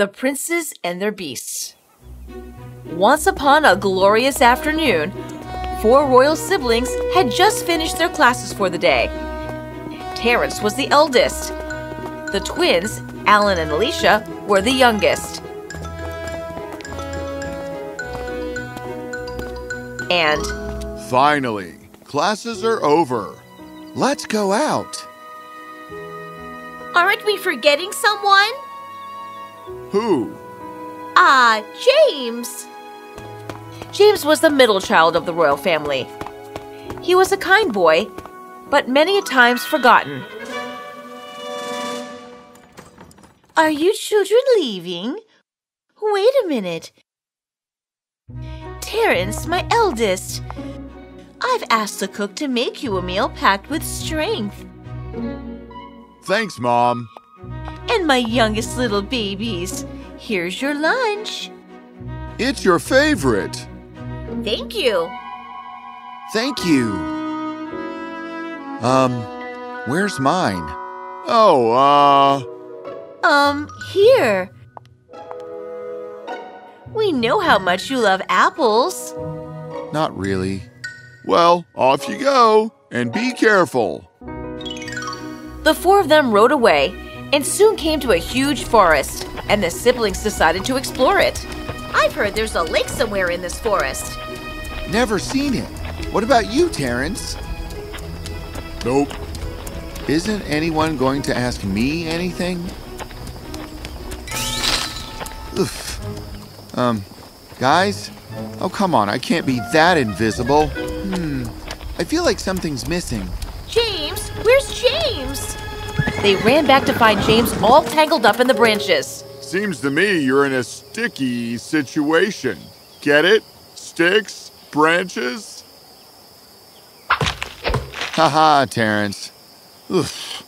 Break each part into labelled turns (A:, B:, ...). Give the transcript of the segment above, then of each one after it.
A: The Princes and Their Beasts. Once upon a glorious afternoon, four royal siblings had just finished their classes for the day. Terence was the eldest. The twins, Alan and Alicia, were the youngest. And
B: Finally, classes are over. Let's go out.
C: Aren't we forgetting someone?
B: Who?
C: Ah, James.
A: James was the middle child of the royal family. He was a kind boy, but many a times forgotten.
C: Are you children leaving? Wait a minute. Terence, my eldest. I've asked the cook to make you a meal packed with strength.
B: Thanks, Mom.
C: And my youngest little babies. Here's your lunch.
B: It's your favorite.
C: Thank you.
B: Thank you. Um, where's mine? Oh, uh,
C: Um, here. We know how much you love apples.
B: not really. Well, off you go, and be careful.
A: The four of them rode away and soon came to a huge forest, and the siblings decided to explore it.
C: I've heard there's a lake somewhere in this forest.
B: Never seen it. What about you, Terrence? Nope. Isn't anyone going to ask me anything? Oof. Um, guys? Oh, come on, I can't be that invisible. Hmm. I feel like something's missing.
C: James, where's James?
A: They ran back to find James all tangled up in the branches.
B: Seems to me you're in a sticky situation. Get it? Sticks? Branches? Haha, Terrence. Oof.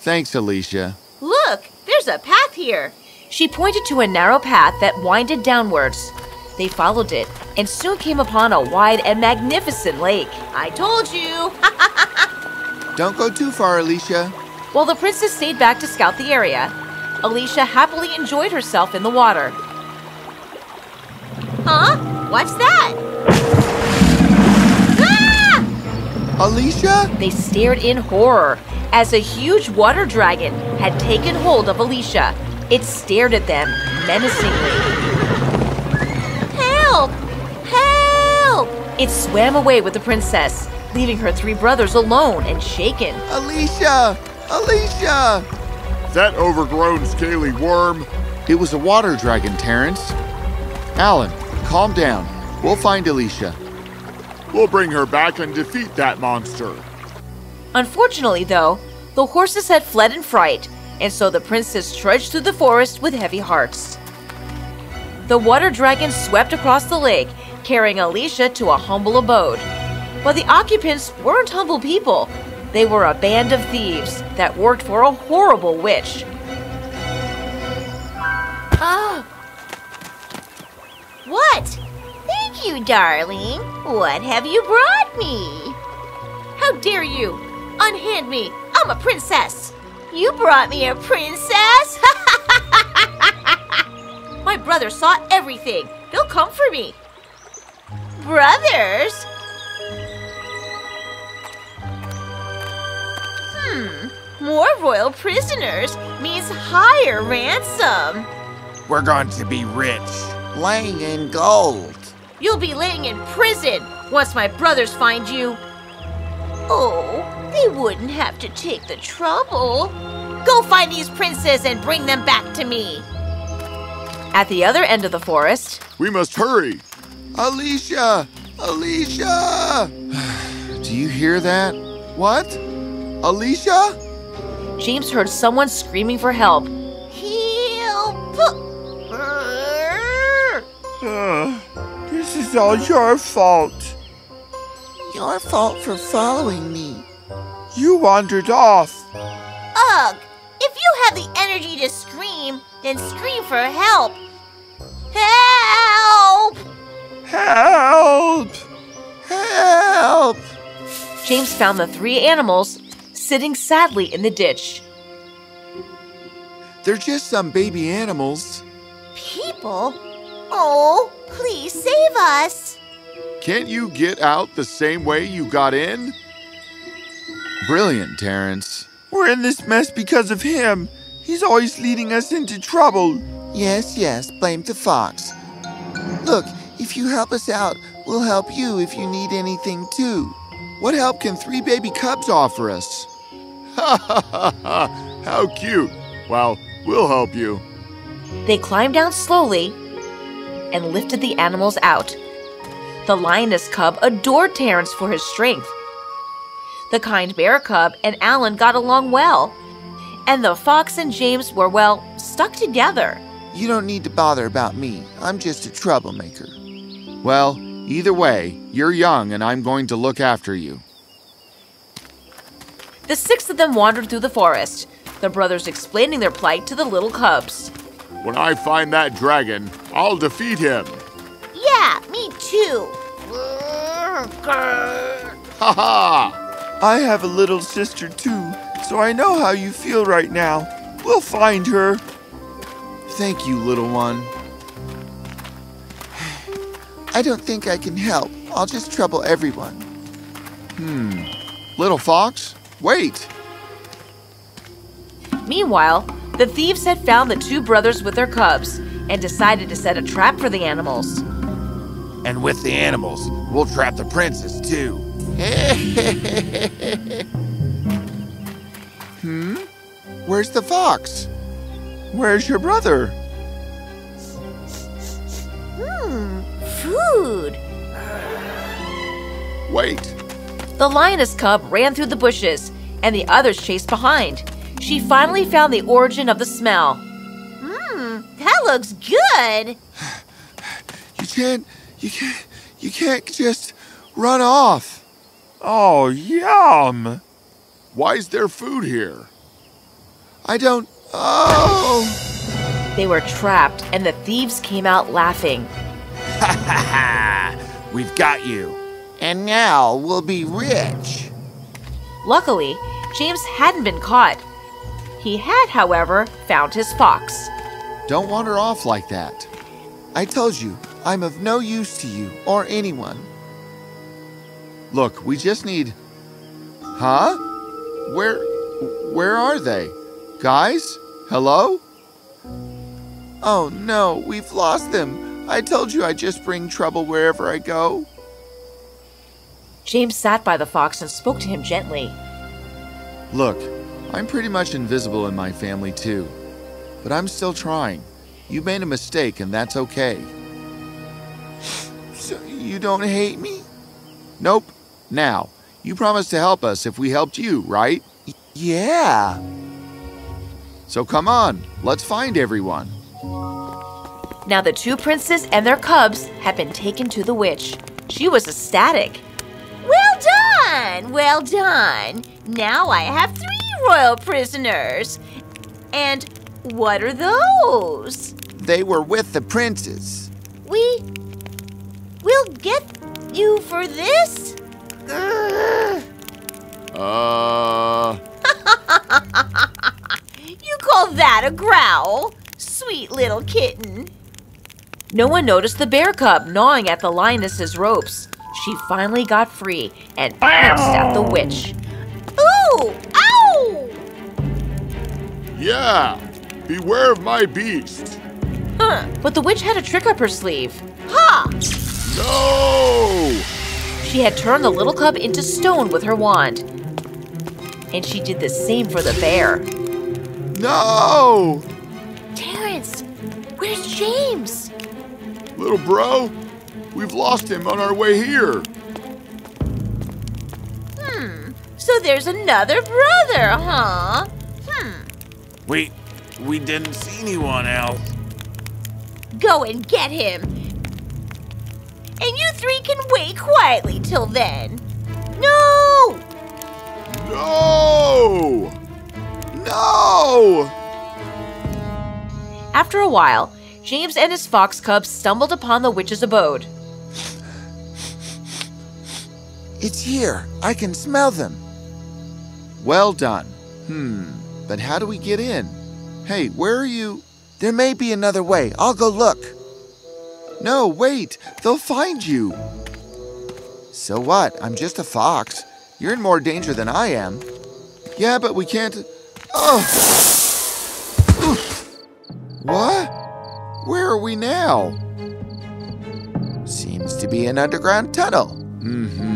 B: Thanks, Alicia.
C: Look, there's a path here.
A: She pointed to a narrow path that winded downwards. They followed it and soon came upon a wide and magnificent lake.
C: I told you.
B: Don't go too far, Alicia.
A: While the princess stayed back to scout the area, Alicia happily enjoyed herself in the water.
C: huh? What's that? Ah!
B: Alicia?
A: They stared in horror as a huge water dragon had taken hold of Alicia. It stared at them menacingly.
C: Help! Help!
A: It swam away with the princess, leaving her three brothers alone and shaken.
B: Alicia! Alicia! That overgrown scaly worm. It was a water dragon, Terrence. Alan, calm down. We'll find Alicia. We'll bring her back and defeat that monster.
A: Unfortunately, though, the horses had fled in fright, and so the princess trudged through the forest with heavy hearts. The water dragon swept across the lake, carrying Alicia to a humble abode. But the occupants weren't humble people. They were a band of thieves that worked for a horrible witch.
C: Oh. What? Thank you, darling. What have you brought me? How dare you? Unhand me. I'm a princess. You brought me a princess? My brother saw everything. They'll come for me. Brothers? More royal prisoners means higher ransom.
D: We're going to be rich, laying in gold.
C: You'll be laying in prison once my brothers find you. Oh, they wouldn't have to take the trouble. Go find these princes and bring them back to me.
A: At the other end of the forest,
B: We must hurry. Alicia! Alicia! Do you hear that? What? Alicia?
A: James heard someone screaming for help.
C: Help!
D: Uh, this is all your fault.
E: Your fault for following me.
D: You wandered off.
C: Ugh! If you have the energy to scream, then scream for help. Help!
D: Help!
E: Help!
A: James found the three animals sitting sadly in the ditch.
B: They're just some baby animals.
C: People? Oh, please save us.
B: Can't you get out the same way you got in? Brilliant, Terrence.
F: We're in this mess because of him. He's always leading us into trouble.
E: Yes, yes, blame the fox. Look, if you help us out, we'll help you if you need anything too.
B: What help can three baby cubs offer us? Ha ha ha ha! How cute! Well, we'll help you.
A: They climbed down slowly and lifted the animals out. The lioness cub adored Terrence for his strength. The kind bear cub and Alan got along well. And the fox and James were, well, stuck together.
E: You don't need to bother about me. I'm just a troublemaker.
B: Well, either way, you're young and I'm going to look after you.
A: The six of them wandered through the forest, the brothers explaining their plight to the little cubs.
B: When I find that dragon, I'll defeat him.
C: Yeah, me too.
B: Ha ha!
F: I have a little sister too, so I know how you feel right now. We'll find her.
B: Thank you, little one.
E: I don't think I can help. I'll just trouble everyone.
B: Hmm. Little fox, wait.
A: Meanwhile, the thieves had found the two brothers with their cubs and decided to set a trap for the animals.
D: And with the animals, we'll trap the princess too.
E: hmm? Where's the fox?
F: Where's your brother?
B: Wait.
A: The lioness cub ran through the bushes, and the others chased behind. She finally found the origin of the smell.
C: Hmm, that looks good.
E: You can't, you can't, you can't just run off.
F: Oh, yum!
B: Why is there food here?
E: I don't. Oh!
A: They were trapped, and the thieves came out laughing.
D: Ha ha ha! We've got you.
E: And now we'll be rich.
A: Luckily, James hadn't been caught. He had, however, found his fox.
B: Don't wander off like that.
E: I told you, I'm of no use to you or anyone.
B: Look, we just need. Huh? Where. Where are they? Guys? Hello?
E: Oh no, we've lost them. I told you I just bring trouble wherever I go.
A: James sat by the fox and spoke to him gently.
B: Look, I'm pretty much invisible in my family too. But I'm still trying. You made a mistake, and that's okay.
E: So you don't hate me?
B: Nope. Now, you promised to help us if we helped you, right?
E: Yeah.
B: So come on, let's find everyone.
A: Now the two princes and their cubs had been taken to the witch. She was ecstatic.
C: Well done! Well done! Now I have three royal prisoners. And what are those?
E: They were with the princes.
C: We. We'll get you for this? Ugh.
B: Uh.
C: you call that a growl? Sweet little kitten.
A: No one noticed the bear cub gnawing at the lioness's ropes. She finally got free and pounced at the witch.
C: Ooh! Ow!
B: Yeah! Beware of my beast!
A: Huh, but the witch had a trick up her sleeve.
C: Ha!
B: No!
A: She had turned the little cub into stone with her wand. And she did the same for the bear.
B: No!
C: Terrence, where's James?
B: Little bro, we've lost him on our way here.
C: Hmm, so there's another brother, huh? Hmm,
D: We we didn't see anyone else.
C: go and get him. And you three can wait quietly till then. No!
B: No! No!
A: After a while, James and his fox cubs stumbled upon the witch's abode.
E: It's here. I can smell them.
B: Well done. Hmm, but how do we get in? Hey, where are you?
E: There may be another way. I'll go look.
B: No, wait. They'll find you. So what? I'm just a fox. You're in more danger than I am. Yeah, but we can't. Oh! What? Where are we now? Seems to be an underground tunnel. Mm hmm.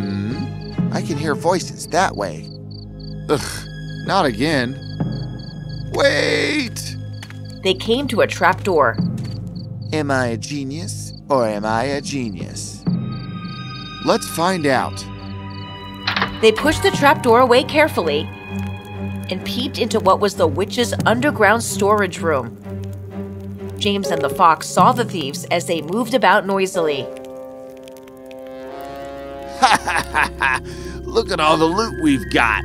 B: I can hear voices that way. Ugh, not again. Wait!
A: They came to a trapdoor.
B: Am I a genius or am I a genius? Let's find out.
A: They pushed the trapdoor away carefully and peeped into what was the witch's underground storage room. James and the fox saw the thieves as they moved about noisily.
D: Look at all the loot we've got.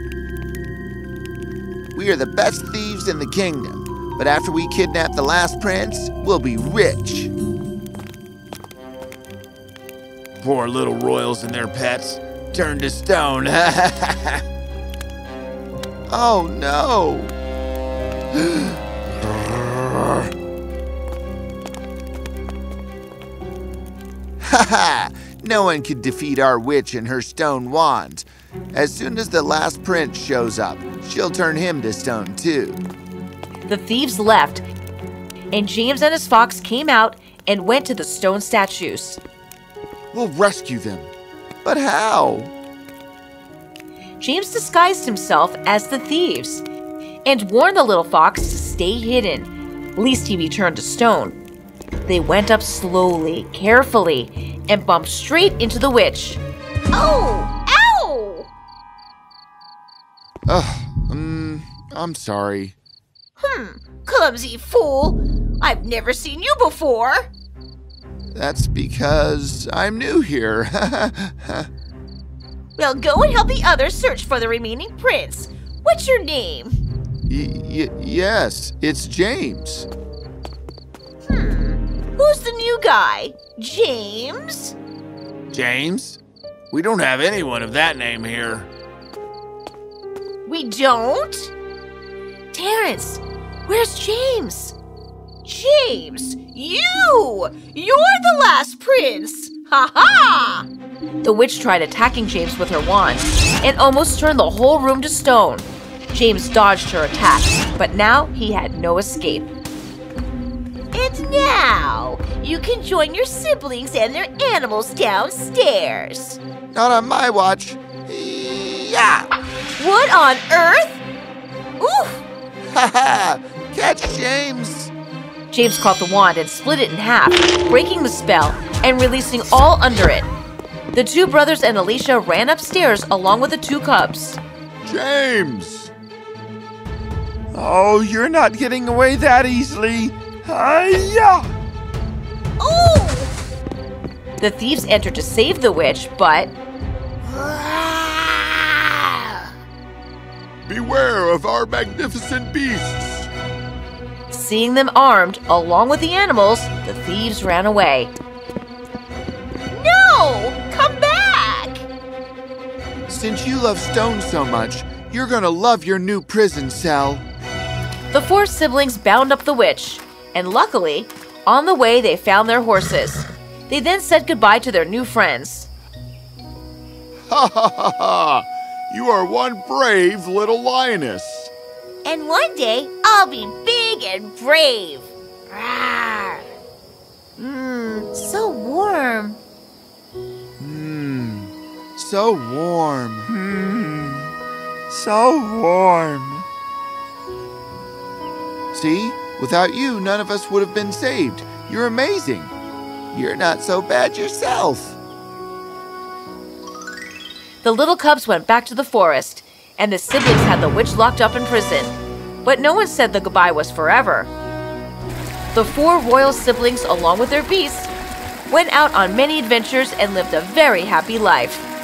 B: We are the best thieves in the kingdom, but after we kidnap the last prince, we'll be rich.
D: Poor little royals and their pets turned to stone.
B: oh no! Ha ha! No one can defeat our witch and her stone wand. As soon as the last prince shows up, she'll turn him to stone too.
A: The thieves left, and James and his fox came out and went to the stone statues.
B: We'll rescue them. But how?
A: James disguised himself as the thieves and warned the little fox to stay hidden, lest he be turned to stone. They went up slowly, carefully, and bumped straight into the witch.
C: Oh! Ow!
B: Ugh, um, I'm sorry.
C: Hmm, clumsy fool. I've never seen you before.
B: That's because I'm new here.
C: well, go and help the others search for the remaining prince. What's your name?
B: Y- y- yes, it's James.
C: Who's the new guy? James?
D: James? We don't have anyone of that name here.
C: We don't? Terrence, where's James? James, you! You're the last prince! Ha ha!
A: The witch tried attacking James with her wand and almost turned the whole room to stone. James dodged her attack, but now he had no escape.
C: And now, you can join your siblings and their animals downstairs.
B: Not on my watch. Yeah!
C: What on earth? Oof!
B: Ha ha! Catch James!
A: James caught the wand and split it in half, breaking the spell and releasing all under it. The two brothers and Alicia ran upstairs along with the two cubs.
B: James!
F: Oh, you're not getting away that easily. Hiya!
C: Ooh!
A: The thieves entered to save the witch, but
B: Beware of our magnificent beasts!
A: seeing them armed along with the animals, the thieves ran away.
C: No! Come back!
B: Since you love stone so much, you're gonna love your new prison cell.
A: The four siblings bound up the witch, and luckily, on the way they found their horses. They then said goodbye to their new friends.
B: Ha ha ha ha! You are one brave little lioness.
C: And one day, I'll be big and brave. Mmm, so warm.
B: Mmm, so warm.
F: Hmm. So warm.
B: See? Without you, none of us would have been saved. You're amazing. You're not so bad yourself.
A: The little cubs went back to the forest, and the siblings had the witch locked up in prison. But no one said the goodbye was forever. The four royal siblings, along with their beasts, went out on many adventures and lived a very happy life.